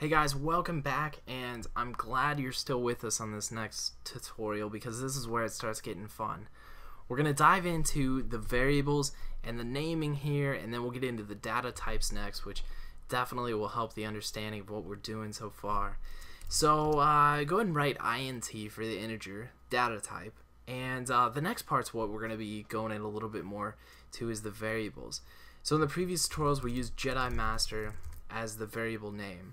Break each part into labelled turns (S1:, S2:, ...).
S1: Hey guys, welcome back, and I'm glad you're still with us on this next tutorial because this is where it starts getting fun. We're going to dive into the variables and the naming here, and then we'll get into the data types next, which definitely will help the understanding of what we're doing so far. So uh, go ahead and write int for the integer data type, and uh, the next part's what we're going to be going in a little bit more to is the variables. So in the previous tutorials, we used Jedi Master as the variable name.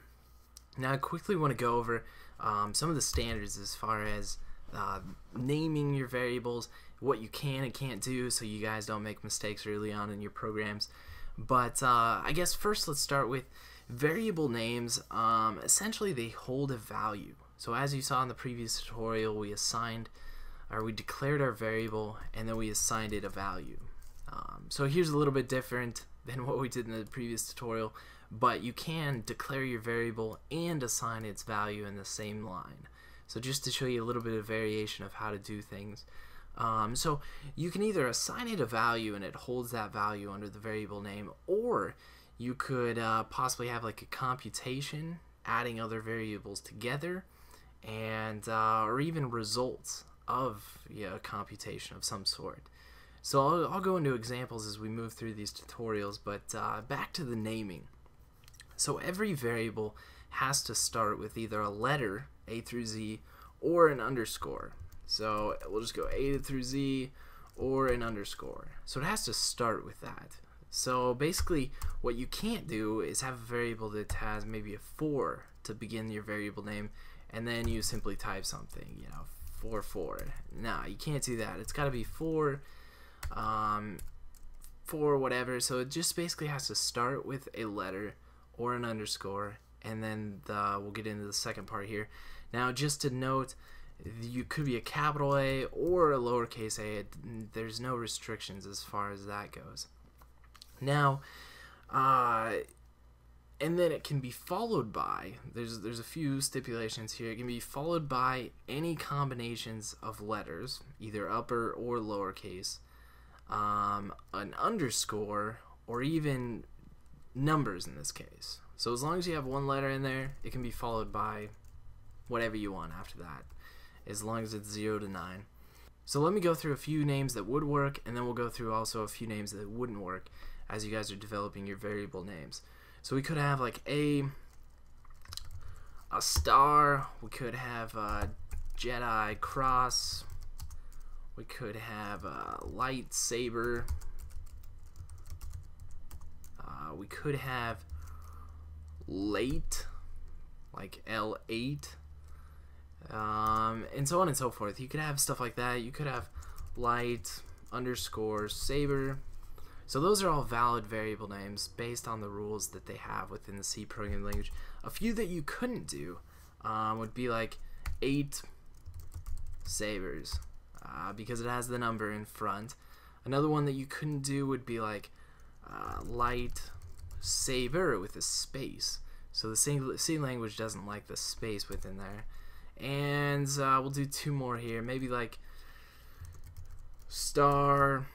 S1: Now I quickly want to go over um, some of the standards as far as uh, naming your variables, what you can and can't do so you guys don't make mistakes early on in your programs. But uh, I guess first let's start with variable names. Um, essentially they hold a value. So as you saw in the previous tutorial we assigned or we declared our variable and then we assigned it a value. Um, so here's a little bit different than what we did in the previous tutorial but you can declare your variable and assign its value in the same line. So just to show you a little bit of variation of how to do things. Um, so you can either assign it a value and it holds that value under the variable name, or you could uh, possibly have like a computation adding other variables together, and uh, or even results of a computation of some sort. So I'll, I'll, go into examples as we move through these tutorials, but uh, back to the naming. So every variable has to start with either a letter, A through Z, or an underscore. So we'll just go A through Z or an underscore. So it has to start with that. So basically what you can't do is have a variable that has maybe a 4 to begin your variable name and then you simply type something, you know, 4 4. Nah, you can't do that. It's got to be 4 um, 4 whatever. So it just basically has to start with a letter or an underscore and then the, we'll get into the second part here. Now just to note you could be a capital A or a lowercase a. There's no restrictions as far as that goes. Now uh, and then it can be followed by there's there's a few stipulations here. It can be followed by any combinations of letters either upper or lowercase um, an underscore or even numbers in this case. So as long as you have one letter in there, it can be followed by whatever you want after that, as long as it's 0 to 9. So let me go through a few names that would work, and then we'll go through also a few names that wouldn't work as you guys are developing your variable names. So we could have like a a star, we could have a Jedi cross, we could have a lightsaber, uh, we could have late, like L8, um, and so on and so forth. You could have stuff like that. You could have light underscore saber. So those are all valid variable names based on the rules that they have within the C programming language. A few that you couldn't do um, would be like 8 sabers uh, because it has the number in front. Another one that you couldn't do would be like uh, light saber with a space. So the C language doesn't like the space within there. And uh, we'll do two more here. Maybe like star,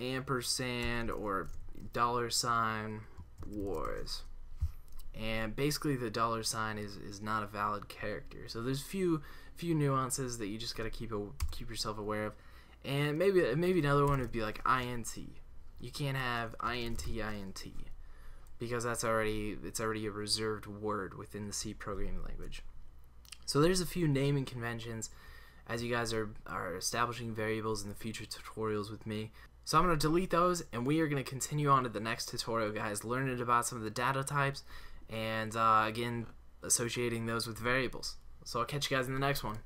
S1: ampersand, or dollar sign wars. And basically the dollar sign is, is not a valid character. So there's few few nuances that you just got to keep a, keep yourself aware of. And maybe maybe another one would be like int you can't have int int because that's already it's already a reserved word within the C programming language. So there's a few naming conventions as you guys are, are establishing variables in the future tutorials with me. So I'm going to delete those and we are going to continue on to the next tutorial guys learning about some of the data types and uh, again associating those with variables. So I'll catch you guys in the next one.